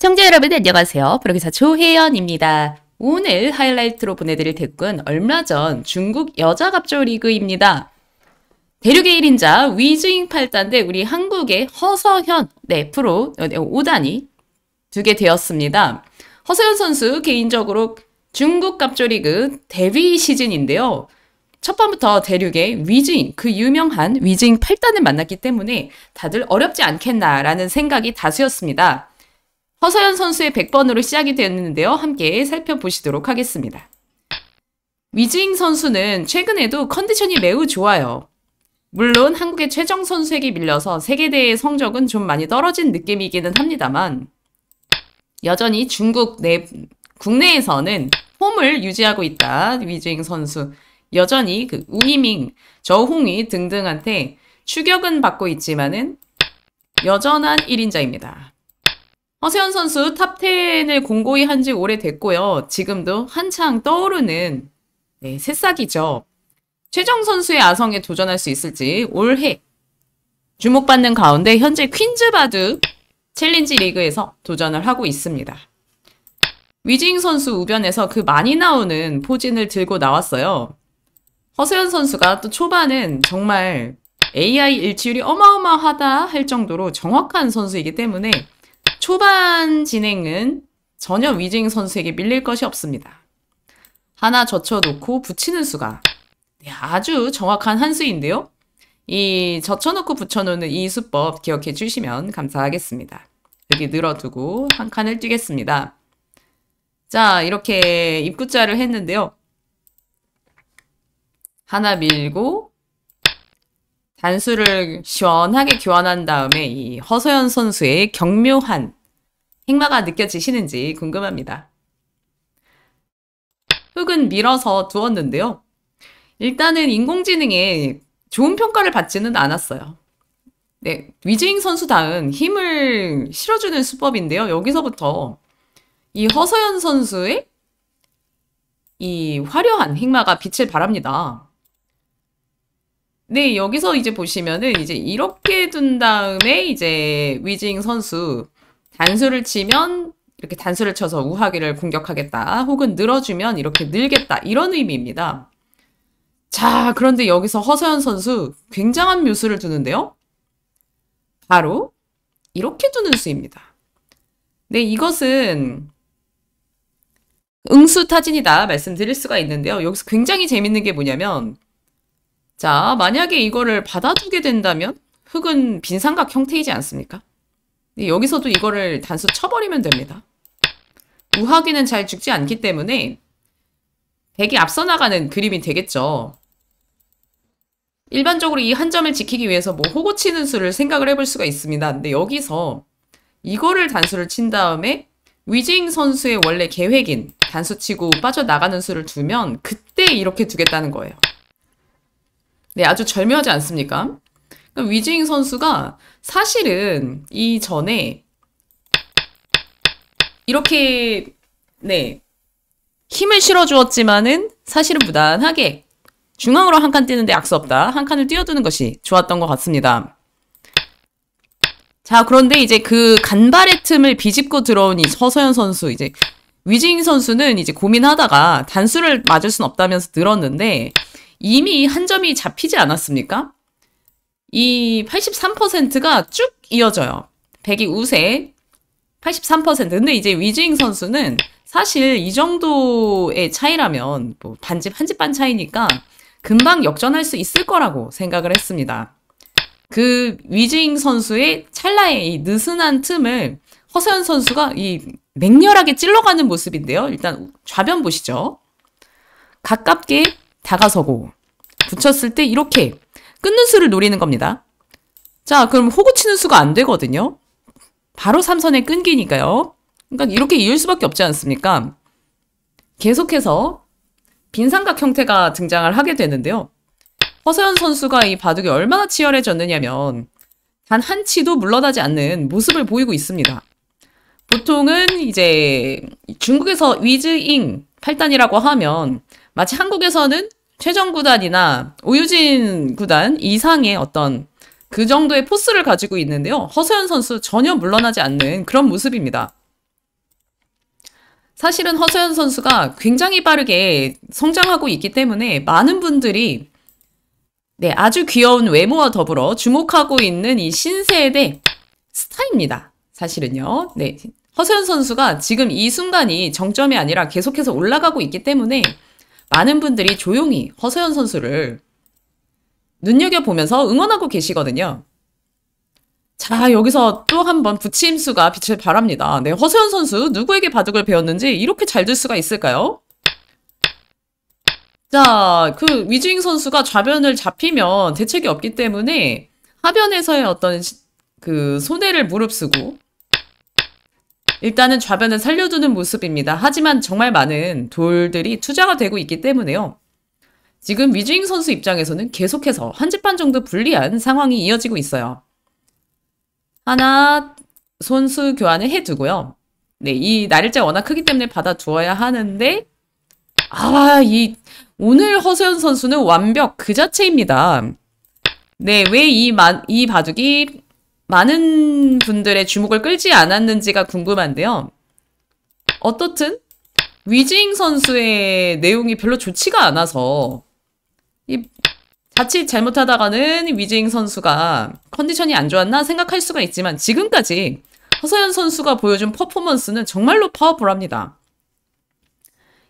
시청자 여러분 안녕하세요. 프로기사 조혜연입니다. 오늘 하이라이트로 보내드릴 댓글은 얼마 전 중국 여자 갑조 리그입니다. 대륙의 1인자 위즈잉 8단대 우리 한국의 허서현 네 프로 5단이 두게 되었습니다. 허서현 선수 개인적으로 중국 갑조 리그 데뷔 시즌인데요. 첫 번부터 대륙의 위즈잉, 그 유명한 위즈잉 8단을 만났기 때문에 다들 어렵지 않겠나라는 생각이 다수였습니다. 허서연 선수의 100번으로 시작이 되었는데요. 함께 살펴보시도록 하겠습니다. 위즈잉 선수는 최근에도 컨디션이 매우 좋아요. 물론 한국의 최정 선수에게 밀려서 세계대회 성적은 좀 많이 떨어진 느낌이기는 합니다만 여전히 중국 내 국내에서는 폼을 유지하고 있다. 위즈잉 선수. 여전히 그 우이밍, 저홍이 등등한테 추격은 받고 있지만은 여전한 1인자입니다. 허서현 선수 top10을 공고히 한 지 오래됐고요. 지금도 한창 떠오르는 네, 새싹이죠. 최정 선수의 아성에 도전할 수 있을지 올해 주목받는 가운데 현재 퀸즈바드 챌린지 리그에서 도전을 하고 있습니다. 위즈잉 선수 우변에서 그 많이 나오는 포진을 들고 나왔어요. 허서현 선수가 또 초반은 정말 AI 일치율이 어마어마하다 할 정도로 정확한 선수이기 때문에 초반 진행은 전혀 위징 선수에게 밀릴 것이 없습니다. 하나 젖혀놓고 붙이는 수가 네, 아주 정확한 한 수인데요. 이 젖혀놓고 붙여놓는 이 수법 기억해 주시면 감사하겠습니다. 여기 늘어두고 한 칸을 뛰겠습니다. 자 이렇게 입구자를 했는데요. 하나 밀고 단수를 시원하게 교환한 다음에 이 허서연 선수의 경묘한 행마가 느껴지시는지 궁금합니다. 흙은 밀어서 두었는데요. 일단은 인공지능에 좋은 평가를 받지는 않았어요. 네, 위즈잉 선수다운 힘을 실어주는 수법인데요. 여기서부터 이 허서연 선수의 이 화려한 행마가 빛을 발합니다. 네, 여기서 이제 보시면은 이제 이렇게 둔 다음에 이제 위징 선수 단수를 치면 이렇게 단수를 쳐서 우하기를 공격하겠다. 혹은 늘어주면 이렇게 늘겠다. 이런 의미입니다. 자, 그런데 여기서 허서연 선수 굉장한 묘수를 두는데요. 바로 이렇게 두는 수입니다. 네, 이것은 응수 타진이다 말씀드릴 수가 있는데요. 여기서 굉장히 재밌는 게 뭐냐면 자, 만약에 이거를 받아두게 된다면 흙은 빈 삼각 형태이지 않습니까? 여기서도 이거를 단수 쳐버리면 됩니다. 우하기는 잘 죽지 않기 때문에 백이 앞서 나가는 그림이 되겠죠. 일반적으로 이 한 점을 지키기 위해서 뭐 호구 치는 수를 생각을 해볼 수가 있습니다. 근데 여기서 이거를 단수를 친 다음에 위징 선수의 원래 계획인 단수 치고 빠져나가는 수를 두면 그때 이렇게 두겠다는 거예요. 네, 아주 절묘하지 않습니까? 그러니까 위징 선수가 사실은 이전에 이렇게 네 힘을 실어주었지만은 사실은 무난하게 중앙으로 한 칸 뛰는데 악수 없다. 한 칸을 뛰어드는 것이 좋았던 것 같습니다. 자, 그런데 이제 그 간발의 틈을 비집고 들어온 이 서서연 선수, 이제 위징 선수는 이제 고민하다가 단수를 맞을 순 없다면서 늘었는데 이미 한 점이 잡히지 않았습니까? 이 83%가 쭉 이어져요. 100이 우세 83%. 근데 이제 위즈잉 선수는 사실 이 정도의 차이라면 뭐 반집 한 집 반 차이니까 금방 역전할 수 있을 거라고 생각을 했습니다. 그 위즈잉 선수의 찰나의 이 느슨한 틈을 허서연 선수가 이 맹렬하게 찔러가는 모습인데요. 일단 좌변 보시죠. 가깝게 다가서고 붙였을 때 이렇게 끊는 수를 노리는 겁니다. 자, 그럼 호구 치는 수가 안 되거든요. 바로 삼선에 끊기니까요. 그러니까 이렇게 이을 수밖에 없지 않습니까? 계속해서 빈 삼각 형태가 등장을 하게 되는데요. 허서연 선수가 이 바둑이 얼마나 치열해졌느냐면 단 한 치도 물러나지 않는 모습을 보이고 있습니다. 보통은 이제 중국에서 위즈잉 8단이라고 하면 마치 한국에서는 최정 구단이나 오유진 구단 이상의 어떤 그 정도의 포스를 가지고 있는데요. 허서연 선수 전혀 물러나지 않는 그런 모습입니다. 사실은 허서연 선수가 굉장히 빠르게 성장하고 있기 때문에 많은 분들이 네, 아주 귀여운 외모와 더불어 주목하고 있는 이 신세대 스타입니다. 사실은요. 네. 허서연 선수가 지금 이 순간이 정점이 아니라 계속해서 올라가고 있기 때문에 많은 분들이 조용히 허서연 선수를 눈여겨보면서 응원하고 계시거든요. 자, 여기서 또 한 번 부침수가 빛을 발합니다. 네, 허세현 선수 누구에게 바둑을 배웠는지 이렇게 잘 들 수가 있을까요? 자, 그 위즈잉 선수가 좌변을 잡히면 대책이 없기 때문에 하변에서의 어떤 시, 그 손해를 무릅쓰고 일단은 좌변을 살려두는 모습입니다. 하지만 정말 많은 돌들이 투자가 되고 있기 때문에요. 지금 위즈잉 선수 입장에서는 계속해서 한 집 반 정도 불리한 상황이 이어지고 있어요. 하나 손수 교환을 해두고요. 네, 이 날짜 워낙 크기 때문에 받아두어야 하는데 아, 이 오늘 허세현 선수는 완벽 그 자체입니다. 네, 왜 이 이 바둑이 많은 분들의 주목을 끌지 않았는지가 궁금한데요. 어떻든 위징 선수의 내용이 별로 좋지가 않아서 이 자칫 잘못하다가는 위징 선수가 컨디션이 안 좋았나 생각할 수가 있지만 지금까지 허서연 선수가 보여준 퍼포먼스는 정말로 파워풀합니다.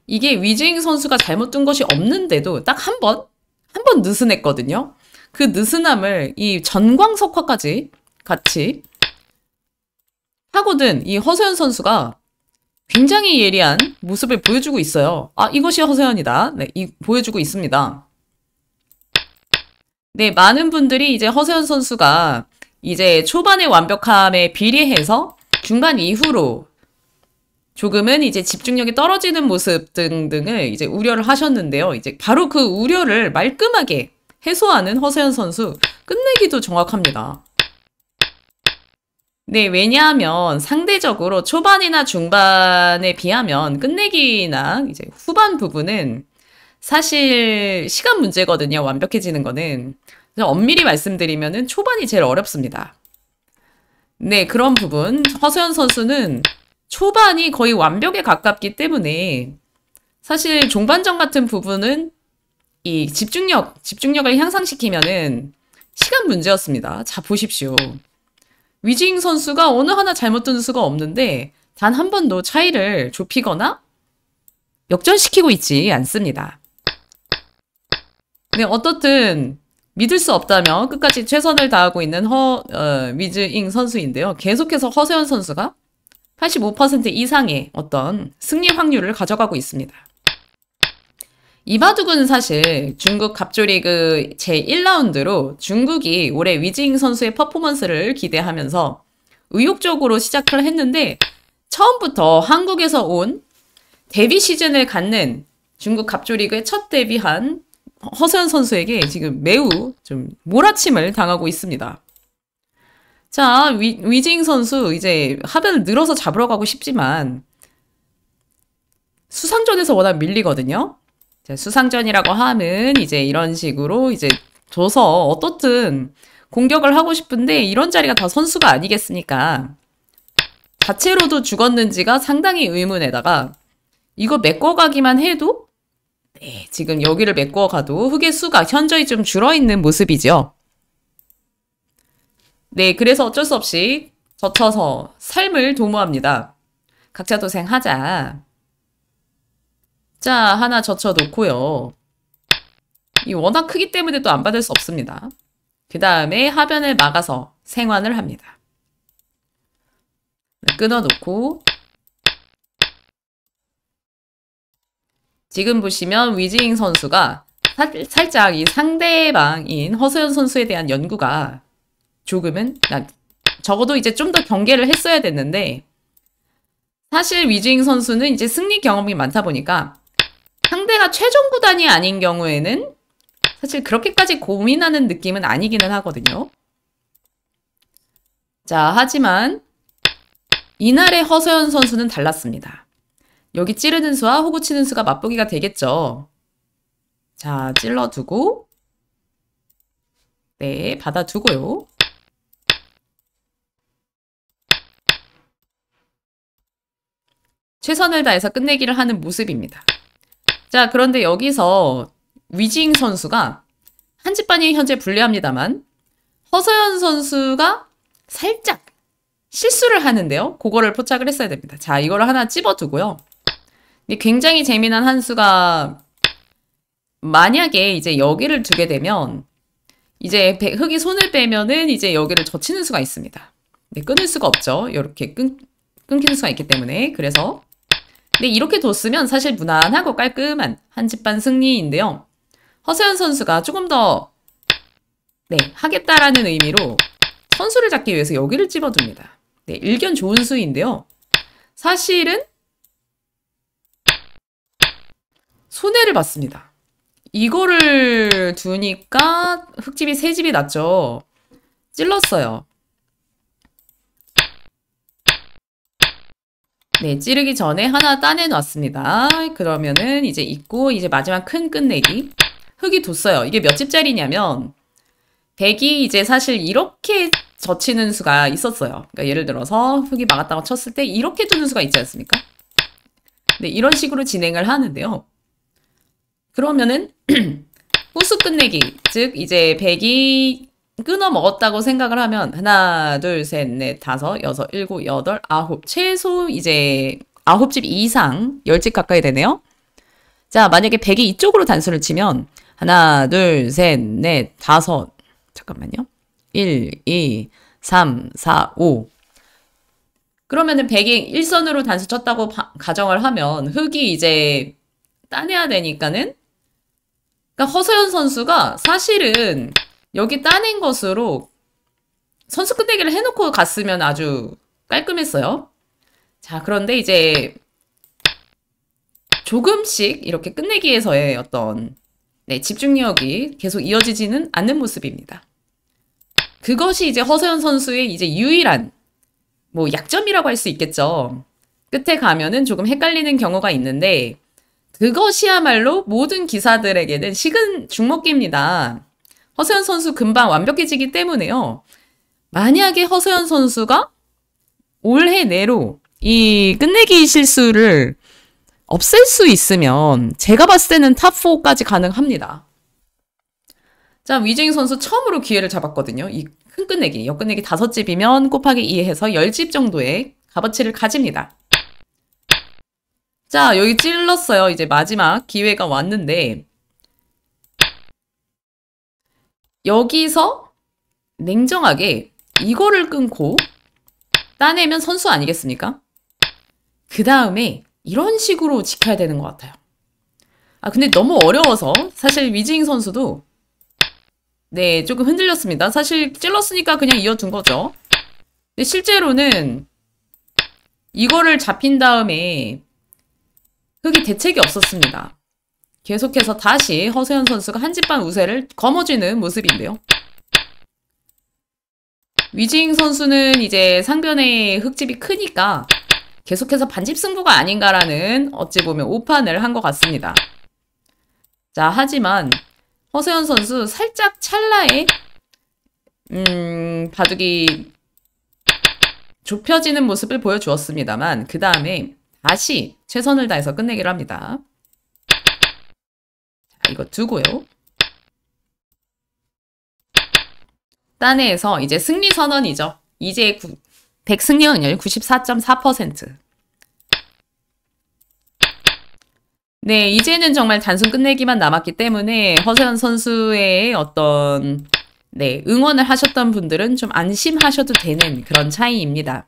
이게 위징 선수가 잘못 둔 것이 없는데도 딱 한 번, 한 번 느슨했거든요. 그 느슨함을 이 전광석화까지 같이 하고든 이 허서연 선수가 굉장히 예리한 모습을 보여주고 있어요. 아, 이것이 허서연이다. 네, 이, 보여주고 있습니다. 네, 많은 분들이 이제 허세현 선수가 이제 초반의 완벽함에 비례해서 중반 이후로 조금은 이제 집중력이 떨어지는 모습 등등을 이제 우려를 하셨는데요. 이제 바로 그 우려를 말끔하게 해소하는 허세현 선수 끝내기도 정확합니다. 네, 왜냐하면 상대적으로 초반이나 중반에 비하면 끝내기나 이제 후반 부분은 사실 시간 문제거든요. 완벽해지는 거는. 엄밀히 말씀드리면은 초반이 제일 어렵습니다. 네, 그런 부분. 허세현 선수는 초반이 거의 완벽에 가깝기 때문에 사실 종반전 같은 부분은 이 집중력, 집중력을 향상시키면은 시간 문제였습니다. 자, 보십시오. 위징 선수가 어느 하나 잘못 둔 수가 없는데 단 한 번도 차이를 좁히거나 역전시키고 있지 않습니다. 네, 어떻든 믿을 수 없다면 끝까지 최선을 다하고 있는 허 어, 위즈잉 선수인데요. 계속해서 허세현 선수가 85% 이상의 어떤 승리 확률을 가져가고 있습니다. 이바둑은 사실 중국 갑조리그 제1라운드로 중국이 올해 위징 선수의 퍼포먼스를 기대하면서 의욕적으로 시작을 했는데 처음부터 한국에서 온 데뷔 시즌을 갖는 중국 갑조리그의 첫 데뷔한 허세현 선수에게 지금 매우 좀 몰아침을 당하고 있습니다. 자, 위, 위징 선수 이제 하변을 늘어서 잡으러 가고 싶지만 수상전에서 워낙 밀리거든요. 자, 수상전이라고 하면 이제 이런 식으로 이제 줘서 어떻든 공격을 하고 싶은데 이런 자리가 다 선수가 아니겠습니까? 자체로도 죽었는지가 상당히 의문에다가 이거 메꿔가기만 해도 네, 지금 여기를 메꿔 가도 흙의 수가 현저히 좀 줄어있는 모습이죠. 네, 그래서 어쩔 수 없이 젖혀서 삶을 도모합니다. 각자 도생하자. 자, 하나 젖혀놓고요. 이 워낙 크기 때문에 또 안 받을 수 없습니다. 그 다음에 하변을 막아서 생환을 합니다. 네, 끊어놓고 지금 보시면 위징 선수가 살, 살짝 이 상대방인 허서연 선수에 대한 연구가 조금은 적어도 이제 좀 더 경계를 했어야 됐는데 사실 위징 선수는 이제 승리 경험이 많다 보니까 상대가 최종 구단이 아닌 경우에는 사실 그렇게까지 고민하는 느낌은 아니기는 하거든요. 자, 하지만 이날의 허서연 선수는 달랐습니다. 여기 찌르는 수와 호구 치는 수가 맛보기가 되겠죠. 자, 찔러두고 네, 받아두고요. 최선을 다해서 끝내기를 하는 모습입니다. 자, 그런데 여기서 위징 선수가 한집반이 현재 불리합니다만 허서연 선수가 살짝 실수를 하는데요. 그거를 포착을 했어야 됩니다. 자, 이거를 하나 찝어두고요. 굉장히 재미난 한 수가 만약에 이제 여기를 두게 되면 이제 흙이 손을 빼면은 이제 여기를 젖히는 수가 있습니다. 네, 끊을 수가 없죠. 이렇게 끊, 끊기는 수가 있기 때문에. 그래서 근데 이렇게 뒀으면 사실 무난하고 깔끔한 한 집반 승리인데요. 허세현 선수가 조금 더 네, 하겠다라는 의미로 선수를 잡기 위해서 여기를 찝어둡니다. 네, 일견 좋은 수인데요. 사실은 손해를 봤습니다. 이거를 두니까 흙집이 세 집이 났죠. 찔렀어요. 네, 찌르기 전에 하나 따내놨습니다. 그러면은 이제 있고 이제 마지막 큰 끝내기. 흙이 뒀어요. 이게 몇 집짜리냐면 100이 이제 사실 이렇게 젖히는 수가 있었어요. 그러니까 예를 들어서 흙이 막았다고 쳤을 때 이렇게 두는 수가 있지 않습니까? 네, 이런 식으로 진행을 하는데요. 그러면은 호수 끝내기, 즉 이제 100이 끊어 먹었다고 생각을 하면 하나, 둘, 셋, 넷, 다섯, 여섯, 일곱, 여덟, 아홉 최소 이제 아홉 집 이상 열 집 가까이 되네요. 자, 만약에 100이 이쪽으로 단수를 치면 하나, 둘, 셋, 넷, 다섯 잠깐만요. 1, 2, 3, 4, 5 그러면은 100이 일선으로 단수 쳤다고 바, 가정을 하면 흙이 이제 따내야 되니까는 그러니까 허서연 선수가 사실은 여기 따낸 것으로 선수 끝내기를 해놓고 갔으면 아주 깔끔했어요. 자, 그런데 이제 조금씩 이렇게 끝내기에서의 어떤 네, 집중력이 계속 이어지지는 않는 모습입니다. 그것이 이제 허서연 선수의 이제 유일한 뭐 약점이라고 할 수 있겠죠. 끝에 가면은 조금 헷갈리는 경우가 있는데 그것이야말로 모든 기사들에게는 식은 죽먹기입니다. 허서현 선수 금방 완벽해지기 때문에요. 만약에 허서현 선수가 올해 내로 이 끝내기 실수를 없앨 수 있으면 제가 봤을 때는 top4까지 가능합니다. 자, 위즈잉 선수 처음으로 기회를 잡았거든요. 이 큰 끝내기, 역끝내기 다섯 집이면 곱하기 2 해서 10집 정도의 값어치를 가집니다. 자, 여기 찔렀어요. 이제 마지막 기회가 왔는데 여기서 냉정하게 이거를 끊고 따내면 선수 아니겠습니까? 그 다음에 이런 식으로 지켜야 되는 것 같아요. 아, 근데 너무 어려워서 사실 위징 선수도 네, 조금 흔들렸습니다. 사실 찔렀으니까 그냥 이어둔 거죠. 근데 실제로는 이거를 잡힌 다음에 흙이 대책이 없었습니다. 계속해서 다시 허세현 선수가 한 집 반 우세를 거머쥐는 모습인데요. 위징 선수는 이제 상변의 흙집이 크니까 계속해서 반집 승부가 아닌가라는 어찌 보면 오판을 한 것 같습니다. 자, 하지만 허세현 선수 살짝 찰나에 음, 바둑이 좁혀지는 모습을 보여주었습니다만 그 다음에 다시 최선을 다해서 끝내기를 합니다. 자, 이거 두고요. 딴에에서 이제 승리 선언이죠. 이제 100 승리 확률 94.4%. 네, 이제는 정말 단순 끝내기만 남았기 때문에 허세현 선수의 어떤 네, 응원을 하셨던 분들은 좀 안심하셔도 되는 그런 차이입니다.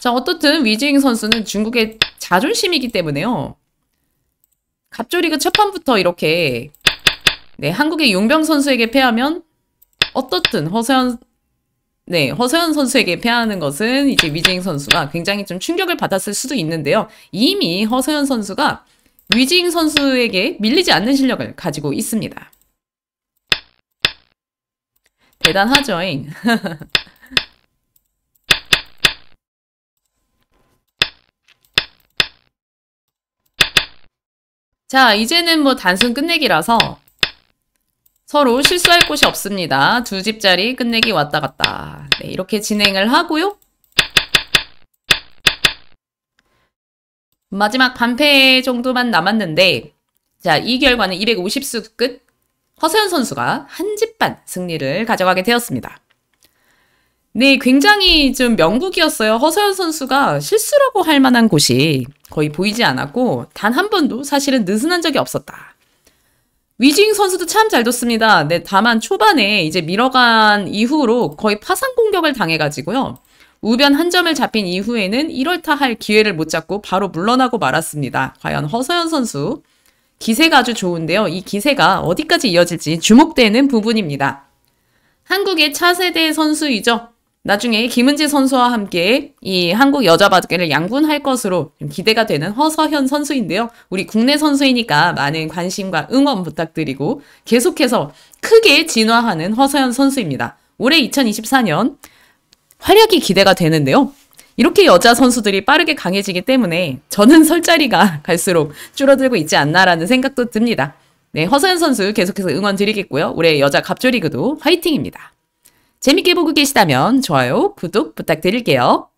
자, 어떻든 위징 선수는 중국의 자존심이기 때문에요. 갑조리그 첫 판부터 이렇게 네, 한국의 용병 선수에게 패하면 어떻든 허세현 네, 허서연 선수에게 패하는 것은 이제 위징 선수가 굉장히 좀 충격을 받았을 수도 있는데요. 이미 허서연 선수가 위징 선수에게 밀리지 않는 실력을 가지고 있습니다. 대단하죠. 자, 이제는 뭐 단순 끝내기라서 서로 실수할 곳이 없습니다. 두 집짜리 끝내기 왔다 갔다. 네, 이렇게 진행을 하고요. 마지막 반패 정도만 남았는데 자, 이 결과는 250수 끝 허서연 선수가 한 집 반 승리를 가져가게 되었습니다. 네, 굉장히 좀 명국이었어요. 허서연 선수가 실수라고 할 만한 곳이 거의 보이지 않았고 단 한 번도 사실은 느슨한 적이 없었다. 위징 선수도 참 잘 뒀습니다. 네, 다만 초반에 이제 밀어간 이후로 거의 파상 공격을 당해가지고요. 우변 한 점을 잡힌 이후에는 1월타 할 기회를 못 잡고 바로 물러나고 말았습니다. 과연 허서연 선수 기세가 아주 좋은데요. 이 기세가 어디까지 이어질지 주목되는 부분입니다. 한국의 차세대 선수이죠. 나중에 김은지 선수와 함께 이 한국 여자 바둑계를 양분할 것으로 기대가 되는 허서현 선수인데요. 우리 국내 선수이니까 많은 관심과 응원 부탁드리고 계속해서 크게 진화하는 허서현 선수입니다. 올해 2024년 활약이 기대가 되는데요. 이렇게 여자 선수들이 빠르게 강해지기 때문에 저는 설 자리가 갈수록 줄어들고 있지 않나라는 생각도 듭니다. 네, 허서연 선수 계속해서 응원 드리겠고요. 올해 여자 갑조리그도 화이팅입니다. 재밌게 보고 계시다면 좋아요, 구독 부탁드릴게요.